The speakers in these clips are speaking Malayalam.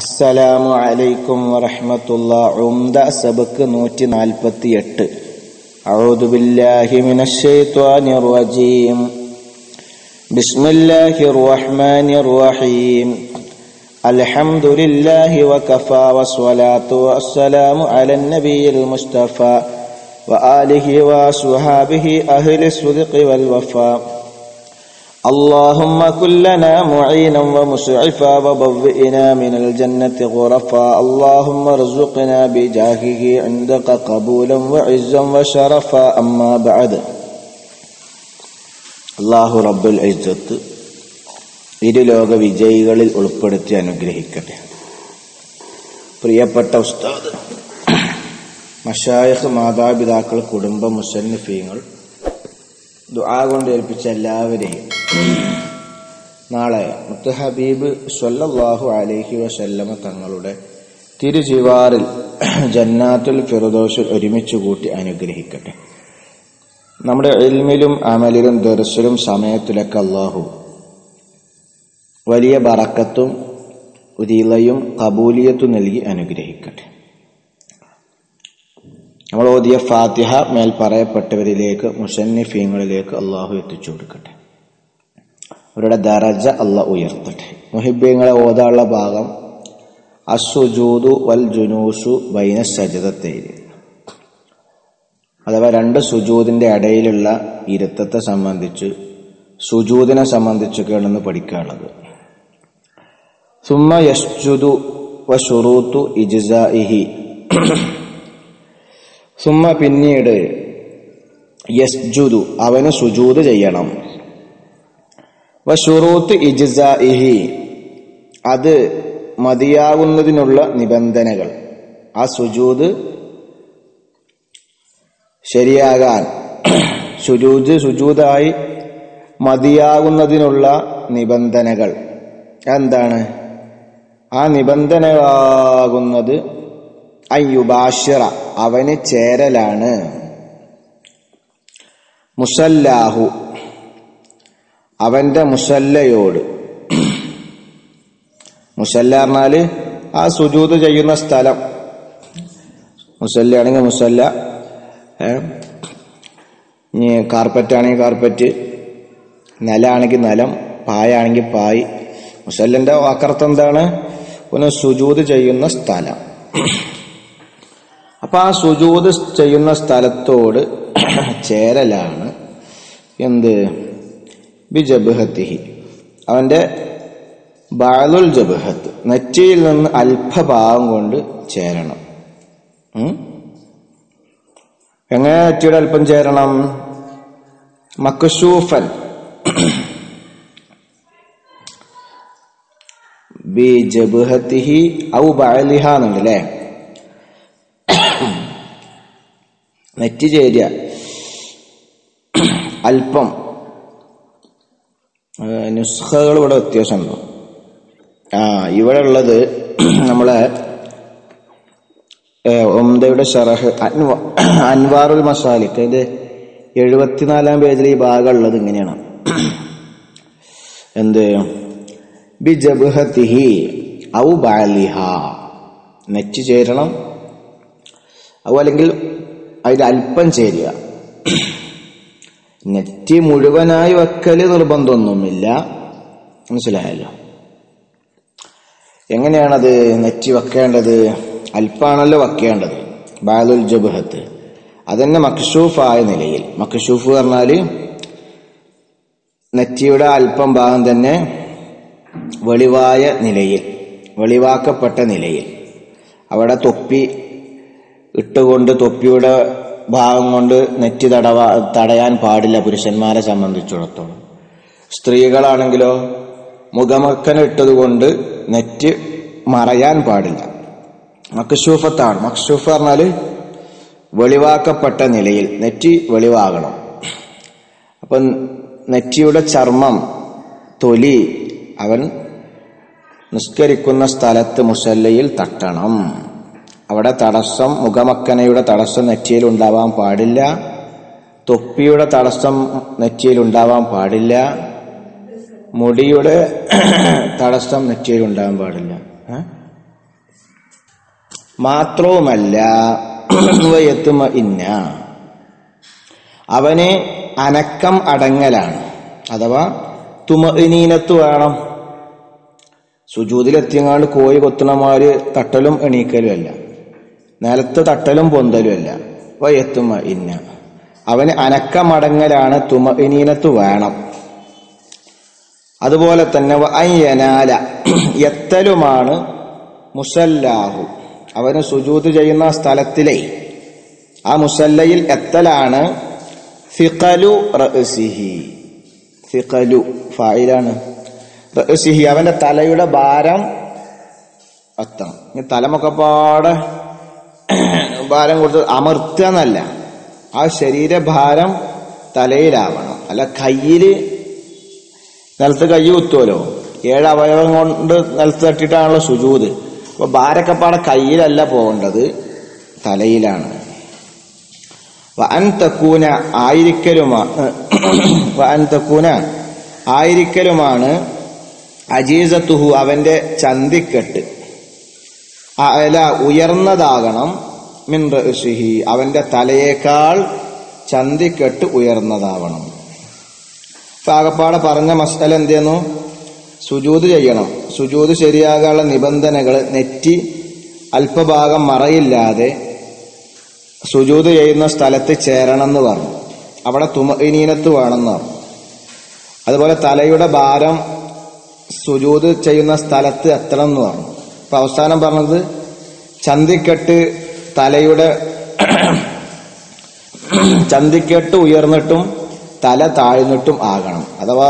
അസ്സലാമു അലൈക്കും വറഹ്മത്തുള്ള ഉംദ സബക്ക് നൂറ്റി നാൽപ്പത്തി എട്ട് أعوذ بالله من الشيطان الرجيم بسم الله الرحمن الرحيم الحمد لله وكفى والصلاة والسلام على النبي المصطفى وآله وصحابه أهل الصدق والوفاء اللهم كن لنا معينا ومسعفا وبوئنا من الجنة غرفا اللهم ارزقنا بجاهه عندك قبولا وعزا وشرفا أما بعد അള്ളാഹു റബ്ബുൽ ഇസ്സത്ത് ഇരുലോക വിജയികളിൽ ഉൾപ്പെടുത്തി അനുഗ്രഹിക്കട്ടെ പ്രിയപ്പെട്ട ഉസ്താദ് മഷായഖ് മാതാപിതാക്കൾ കുടുംബ മുസന്നിഫീങ്ങൾ ദുആ കൊണ്ട് ഏൽപ്പിച്ച എല്ലാവരെയും നാളെ മുത്തഹബീബ് സ്വല്ലല്ലാഹു അലൈഹി വസല്ലമ തങ്ങളുടെ തിരുചിവാറിൽ ജന്നാത്തുൽ ഫിറദോസിൽ ഒരുമിച്ച് കൂട്ടി അനുഗ്രഹിക്കട്ടെ. നമ്മുടെ എൽമിലും അമലിലും ദർശലും സമയത്തിലൊക്കെ അള്ളാഹു വലിയ ബറക്കത്തും ഉദീലയും കബൂലിയത്തും നൽകി അനുഗ്രഹിക്കട്ടെ. നമ്മൾ ഓതിയ ഫാത്തിഹ മേൽ പറയപ്പെട്ടവരിലേക്ക് മുസന്നിഫീങ്ങളിലേക്ക് അള്ളാഹു എത്തിച്ചു കൊടുക്കട്ടെ. അവരുടെ ദറജ അല്ല ഉയർത്തട്ടെ. മുഹിബ്യങ്ങളെ ഓതാനുള്ള ഭാഗം അസുജൂദു വൽ ജുനൂസു ബൈന സജിതത്തെ അഥവാ രണ്ട് സുജൂദിന്റെ ഇടയിലുള്ള ഇരുത്തത്തെ സംബന്ധിച്ച് സുജൂദിനെ സംബന്ധിച്ചൊക്കെയാണെന്ന് പഠിക്കാനുള്ളത്. സുമ യസ്ജുദു വ ഷുറൂത്തു ഇജ്സാഇഹി. സുമ പിന്നീട് യസ്ജുദു അവന് സുജൂദ് ചെയ്യണം. വഷുറൂത്ത് ഇജ്സാഇഹി. അത് മതിയാകുന്നതിനുള്ള നിബന്ധനകൾ. ആ സുജൂത് ശരിയാകാൻ. സുജൂത് സുജൂതായി മതിയാകുന്നതിനുള്ള നിബന്ധനകൾ. എന്താണ്? ആ നിബന്ധനയാകുന്നത് അയ്യുബാഷിറ അവന് ചേരലാണ്. മുസല്ലാഹു അവന്റെ മുസല്ലയോട്. മുസല്ല പറഞ്ഞാൽ ആ സുജൂത് ചെയ്യുന്ന സ്ഥലം. മുസല്ലയാണെങ്കിൽ മുസല്ല. ഇനി കാർപ്പറ്റ് ആണെങ്കിൽ കാർപ്പറ്റ്. നിലമാണെങ്കിൽ നിലം. പായാണെങ്കിൽ പായ്. മുസല്ലന്റെ വാക്കർത്ഥം എന്താണ്? ഒന്ന് സുജൂത് ചെയ്യുന്ന സ്ഥലം. അപ്പൊ ആ സുജൂത് ചെയ്യുന്ന സ്ഥലത്തോട് ചേരലാണ്. എന്ത്? ബി ജബഹത്തിഹി അവന്റെ ബാലുൽ ജബഹത്ത് നെറ്റിയിൽ നിന്ന് അല്പഭാഗം കൊണ്ട് ചേരണം. എങ്ങനെ നെറ്റിയുടെ അല്പം ചേരണം? മക്കഷൂഫൻ ബി ജബ്ഹത്തിഹി ഔ ബാലിഹ എന്നുണ്ട് അല്ലേ നെറ്റ് ചേരുക. അല്പം നുസ്ഖകൾ ഇവിടെ വ്യത്യാസമുണ്ടോ. ആ ഇവിടെ ഉള്ളത് നമ്മളെ ഒമ്പതയുടെ ഷറഹ് അൻവാറുൽ മസാലിക്ക് ഇത് എഴുപത്തിനാലാം പേജിൽ ഈ ഭാഗം ഉള്ളത് ഇങ്ങനെയാണ്. എന്ത്? ബി ജബ്ഹത്തിഹി ഔ ബാലിഹ. നെച്ച് ചേരണം. ഔ അല്ലെങ്കിൽ അതിൽ അല്പം ചേരുക. നെറ്റ് മുഴുവനായി വെക്കൽ നിർബന്ധമൊന്നുമില്ല. മനസ്സിലായല്ലോ? എങ്ങനെയാണത് നെറ്റി വെക്കേണ്ടത്? അല്പാണല്ലോ വെക്കേണ്ടത്. ബാലുൽ ജബുഹത്ത്. അതന്നെ മക്ഷൂഫായ നിലയിൽ. മക്ഷൂഫ് പറഞ്ഞാൽ നെറ്റിയുടെ അല്പം ഭാഗം തന്നെ വെളിവായ നിലയിൽ വെളിവാക്കപ്പെട്ട നിലയിൽ. അവിടെ തൊപ്പി ഇട്ടുകൊണ്ട് തൊപ്പിയുടെ ഭാഗം കൊണ്ട് നെറ്റി തടവ തടയാൻ പാടില്ല പുരുഷന്മാരെ സംബന്ധിച്ചിടത്തോളം. സ്ത്രീകളാണെങ്കിലോ മുഖമക്കനിട്ടതുകൊണ്ട് നെറ്റ് മറയാൻ പാടില്ല. മക്ഷൂഫത്താണ് മക്ഷൂഫ് പറഞ്ഞാൽ വെളിവാക്കപ്പെട്ട നിലയിൽ നെറ്റി വെളിവാകണം. അപ്പൊ നെറ്റിയുടെ ചർമ്മം തൊലി അവൻ നിസ്കരിക്കുന്ന സ്ഥലത്ത് മുസല്ലയിൽ തട്ടണം. അവിടെ തടസ്സം മുഖമക്കനയുടെ തടസ്സം നെറ്റിയിൽ ഉണ്ടാവാൻ പാടില്ല. തൊപ്പിയുടെ തടസ്സം നെറ്റിയിൽ ഉണ്ടാവാൻ പാടില്ല. മുടിയുടെ തടസ്സം നെറ്റിയിൽ ഉണ്ടാവാൻ പാടില്ല? മാത്രവുമല്ല ഇന്ന. അവന് അനക്കം അടങ്ങലാണ്. അഥവാ തുമഇനീനത്ത് വേണം. സുജൂതിലെത്തിയങ്ങാണ്ട് കോഴി കൊത്തണമാര് തട്ടലും എണീക്കലും അല്ല. നിലത്ത് തട്ടലും പൊന്തലും അല്ല. വയത്തുമ ഇന്ന. അവന് അനക്കമടങ്ങലാണ് തുമനീനത്ത് വേണം. അതുപോലെ തന്നെ അയ്യനാല എത്തലുമാണ് മുസല്ലാഹു. അവന് സുജൂത് ചെയ്യുന്ന സ്ഥലത്തിലെ. ആ മുസല്ലയിൽ എത്തലാണ് ഫിഖലു റഹസിഹി ഫിഖലു ഫായിലാണ്. റഹസിഹി അവന്റെ തലയുടെ ഭാരം എത്തണം തലമൊക്കെ പാടെ ഭാരം കൊടുത്ത് അമർത്തുക എന്നല്ല. ആ ശരീരഭാരം തലയിലാവണം. അല്ല കയ്യിൽ നിലത്ത് കൈ കുത്തുമല്ലോ ഏഴ് അവയവം കൊണ്ട് നിലത്ത് തട്ടിയിട്ടാണല്ലോ സുജൂത്. അപ്പൊ ഭാരക്കപ്പാടെ കയ്യിലല്ല പോകേണ്ടത് തലയിലാണ്. വൻതക്കൂന ആയിരിക്കലുമാണ് തക്കൂന ആയിരിക്കലുമാണ് അജീസത്തുഹു അവന്റെ ചന്തിക്കെട്ട്. അല ഉയർന്നതാകണം മിൻ ഋഷിഹി അവന്റെ തലയേക്കാൾ ചന്തിക്കെട്ട് ഉയർന്നതാവണം. ഇപ്പൊ പറഞ്ഞ മസ്തല എന്തെന്നു? സുജൂത് ചെയ്യണം. സുജൂത് ശരിയാകാനുള്ള നിബന്ധനകൾ നെറ്റി അല്പഭാഗം മറയില്ലാതെ സുജൂത് ചെയ്യുന്ന സ്ഥലത്ത് ചേരണം എന്ന് പറഞ്ഞു. അവിടെ തുമനീനത്ത് വേണമെന്ന് പറഞ്ഞു. അതുപോലെ തലയുടെ ഭാരം സുജൂത് ചെയ്യുന്ന സ്ഥലത്ത് എത്തണം എന്ന് പറഞ്ഞു. അപ്പൊ അവസാനം പറഞ്ഞത് ചന്തിക്കെട്ട് തലയുടെ ചന്തിക്കെട്ട് ഉയർന്നിട്ടും തല താഴ്ന്നിട്ടും ആകണം. അഥവാ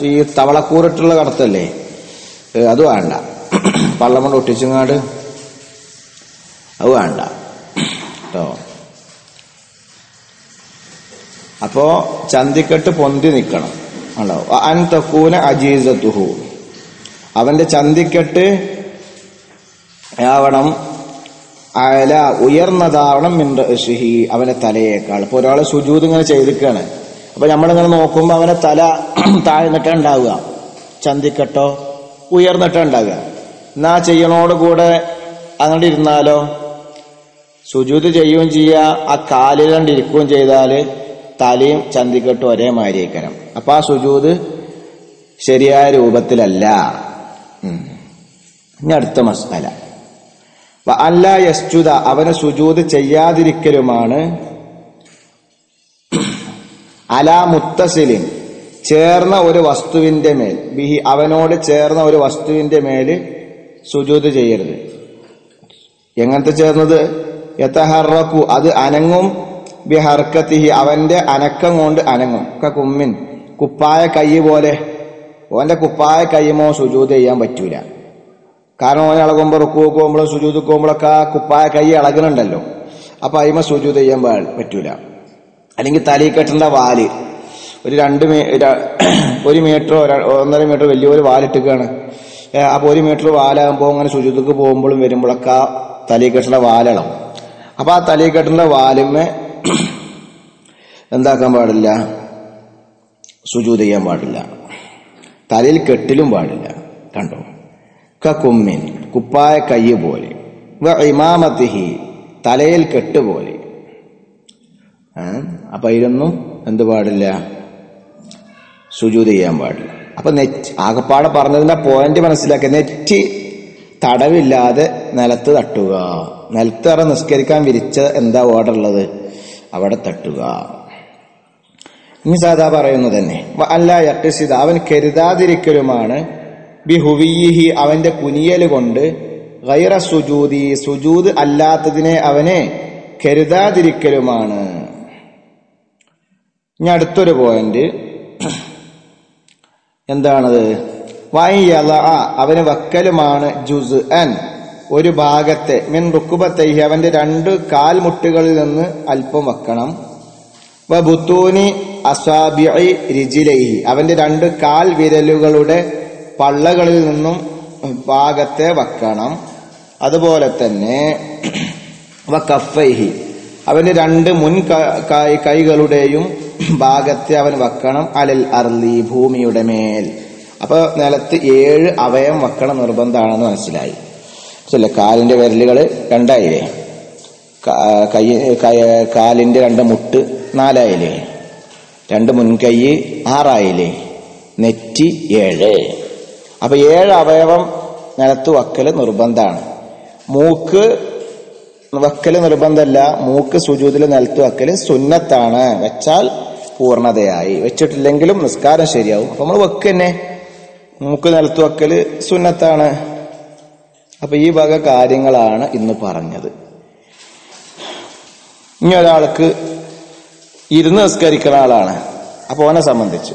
ഈ തവളക്കൂറിട്ടുള്ള കടത്തല്ലേ? അത് വേണ്ട. പള്ളം കൊണ്ട് ഒട്ടിച്ചങ്ങാട് അത് വേണ്ട. കേട്ടോ അപ്പോ ചന്തിക്കെട്ട് പൊന്തി നിൽക്കണം ആണോ? അൻ തക്കൂന അജീസത്തുഹു അവന്റെ ചന്തിക്കെട്ട് ആവണം അല ഉയർന്നതാവണം മിന്റെ ഋഷിഹി അവന്റെ തലയേക്കാൾ. അപ്പൊ ഒരാൾ സുജൂത് ഇങ്ങനെ ചെയ്തിരിക്കുകയാണ്. അപ്പൊ നമ്മളിങ്ങനെ നോക്കുമ്പോൾ അവനെ തല താഴ്ന്നിട്ടാ ഉണ്ടാവുക. ചന്തിക്കട്ടോ ഉയർന്നിട്ടാ ഉണ്ടാവുക. എന്നാ ചെയ്യണോട് കൂടെ അങ്ങോട്ട് ഇരുന്നാലോ? സുജൂത് ചെയ്യുകയും ചെയ്യുക ആ കാലിൽ കണ്ടിരിക്കുകയും ചെയ്താൽ തലയും ചന്തിക്കെട്ടും ഒരേ മാതിരിക്കണം അപ്പൊ ആ സുജൂത് ശരിയായ രൂപത്തിലല്ല. ഇനി അടുത്ത മസാല അല്ല യസ്ജുദ അവന് സുജൂത് ചെയ്യാതിരിക്കലുമാണ്. അലാ മുത്തസിലിൻ ചേർന്ന ഒരു വസ്തുവിന്റെ മേൽ ബിഹി അവനോട് ചേർന്ന ഒരു വസ്തുവിന്റെ മേൽ സുജൂത് ചെയ്യരുത്. എങ്ങനത്തെ ചേർന്നത്? യഥഹറക്കു അത് അനങ്ങും. ബിഹർക്കത്തിഹി അവന്റെ അനക്കം കൊണ്ട് അനങ്ങും. കുമ്മിൻ കുപ്പായ കൈ പോലെ. ഓന്റെ കുപ്പായ കൈമോ സുജൂത് ചെയ്യാൻ പറ്റൂല. കാരണം ഓനെ ഇളകുമ്പോൾ റുക്കു പോകുമ്പോഴും സുജൂത് പോകുമ്പോഴൊക്കെ ആ കുപ്പായ കൈ ഇളകുന്നുണ്ടല്ലോ അപ്പൊ അതിമ സുജൂത് ചെയ്യാൻ പറ്റൂല. അല്ലെങ്കിൽ തലയിൽ കെട്ടേണ്ട വാൽ. ഒരു രണ്ട് മീ ഒരു മീറ്ററോ ഒന്നര മീറ്റർ വലിയൊരു വാലിട്ടുകയാണ് അപ്പോൾ ഒരു മീറ്റർ വാലാകുമ്പോൾ അങ്ങനെ സുജൂതക്ക് പോകുമ്പോഴും വരുമ്പോഴൊക്കെ ആ തലയിൽ കെട്ടേണ്ട വാലളം അപ്പൊ ആ തലയിൽ കെട്ടേണ്ട വാലുമേ എന്താക്കാൻ പാടില്ല? സുജൂത് ചെയ്യാൻ പാടില്ല. തലയിൽ കെട്ടിലും പാടില്ല. കണ്ടോ? കുമ്മിൻ കുപ്പായ കൈ പോലെ. വ ഇമാമത്തിഹി തലയിൽ കെട്ട് പോലെ? അപ്പൊ ഇതിലൊന്നും എന്ത് പാടില്ല? സുജൂത് ചെയ്യാൻ പാടില്ല. അപ്പൊ നെറ്റ് ആകപ്പാടെ പറഞ്ഞതിന്റെ പോയിന്റ് മനസ്സിലാക്കുക നെറ്റ് തടവില്ലാതെ നിലത്ത് തട്ടുക. നിലത്ത് അറ നിസ്കരിക്കാൻ വിരിച്ച എന്താ ഓർഡർ ഉള്ളത്? അവിടെ തട്ടുക. ഇനി സാധാ പറയുന്നത് തന്നെ അല്ല യക്ഷിത അവൻ കരുതാതിരിക്കലുമാണ് ബിഹുവിഹി അവന്റെ കുനിയൽ കൊണ്ട് ഗൈറ സുജൂതി സുജൂത് അല്ലാത്തതിനെ അവനെ കരുതാതിരിക്കലുമാണ്. ഇനി അടുത്തൊരു പോയിന്റ്. എന്താണത്? വൈയല അവന് വക്കലുമാണ് ജുസ് അൻ ഒരു ഭാഗത്തെ മിൻ റുക്കുബത്തൈഹി അവന്റെ രണ്ട് കാൽമുട്ടുകളിൽ നിന്ന് അല്പം വെക്കണം. വബുത്തൂനി അസാബിഇ രിജിലൈഹി അവന്റെ രണ്ട് കാൽ വിരലുകളുടെ പള്ളകളിൽ നിന്നും ഭാഗത്തെ വക്കണം. അതുപോലെ തന്നെ വക്കഫൈഹി അവന്റെ രണ്ട് മുൻ കൈകളുടെയും ഭാഗത്തെ അവൻ വെക്കണം. അലൽ അർലി ഭൂമിയുടെ മേൽ. അപ്പൊ നിലത്ത് ഏഴ് അവയം വെക്കണം നിർബന്ധമാണെന്ന് മനസ്സിലായി. മനസ്സിലെ കാലിന്റെ വിരലുകൾ രണ്ടായില്ലേ? കൈ- കാലിന്റെ രണ്ട് മുട്ട് നാലായില്ലേ? രണ്ട് മുൻകൈ ആറായില്ലേ? നെറ്റി ഏഴ്. അപ്പൊ ഏഴ് അവയവം നിലത്ത് വക്കൽ നിർബന്ധമാണ്. മൂക്ക് വക്കൽ നിർബന്ധമല്ല. മൂക്ക് സുജൂതിൽ നിലത്ത് വക്കൽ സുന്നത്താണ്. വെച്ചാൽ പൂർണതയായി. വെച്ചിട്ടില്ലെങ്കിലും നിസ്കാരം ശരിയാവും. അപ്പൊ നമ്മൾ വെക്ക് തന്നെ. മൂക്ക് നിലത്ത് വക്കൽ സുന്നത്താണ്. അപ്പൊ ഈ വക കാര്യങ്ങളാണ് ഇന്ന് പറഞ്ഞത്. ഇനി ഒരാൾക്ക് ഇരുന്ന് നിസ്കരിക്കുന്ന ആളാണ്. അപ്പൊ അവനെ സംബന്ധിച്ച്.